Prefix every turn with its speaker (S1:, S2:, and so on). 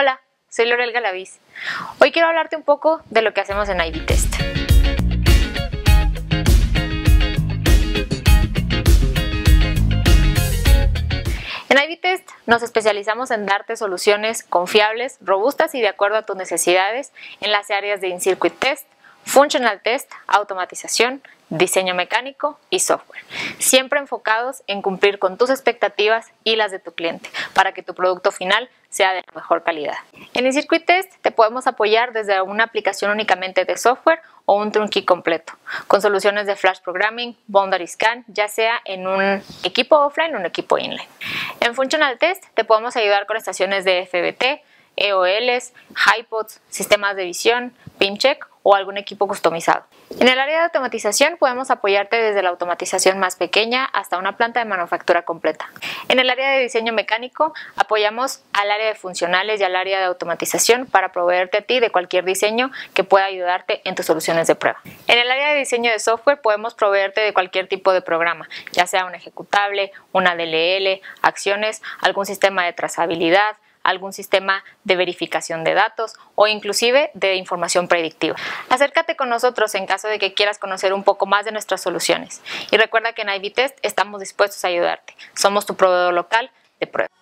S1: Hola, soy Lorel Galaviz. Hoy quiero hablarte un poco de lo que hacemos en IB Test. En IB Test nos especializamos en darte soluciones confiables, robustas y de acuerdo a tus necesidades en las áreas de In-Circuit Test, Functional Test, automatización, diseño mecánico y software, siempre enfocados en cumplir con tus expectativas y las de tu cliente para que tu producto final sea de la mejor calidad. En el Circuit Test te podemos apoyar desde una aplicación únicamente de software o un turnkey completo, con soluciones de flash programming, boundary scan, ya sea en un equipo offline o un equipo inline. En Functional Test te podemos ayudar con estaciones de FBT, EOLs, HiPods, sistemas de visión, PIMCheck o algún equipo customizado. En el área de automatización podemos apoyarte desde la automatización más pequeña hasta una planta de manufactura completa. En el área de diseño mecánico apoyamos al área de funcionales y al área de automatización para proveerte a ti de cualquier diseño que pueda ayudarte en tus soluciones de prueba. En el área de diseño de software podemos proveerte de cualquier tipo de programa, ya sea un ejecutable, una DLL, acciones, algún sistema de trazabilidad, algún sistema de verificación de datos o inclusive de información predictiva. Acércate con nosotros en caso de que quieras conocer un poco más de nuestras soluciones y recuerda que en IB Test estamos dispuestos a ayudarte. Somos tu proveedor local de pruebas.